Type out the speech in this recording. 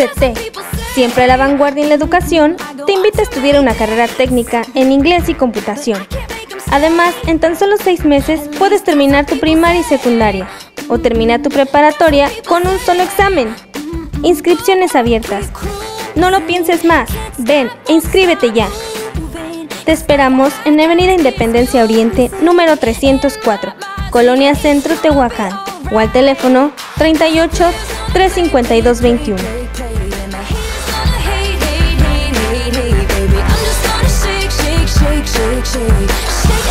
UCT, siempre a la vanguardia en la educación, te invita a estudiar una carrera técnica en inglés y computación. Además, en tan solo seis meses puedes terminar tu primaria y secundaria, o terminar tu preparatoria con un solo examen. Inscripciones abiertas. No lo pienses más, ven e inscríbete ya. Te esperamos en Avenida Independencia Oriente, número 304, Colonia Centro, Tehuacán, o al teléfono 38 352 21. away. Shake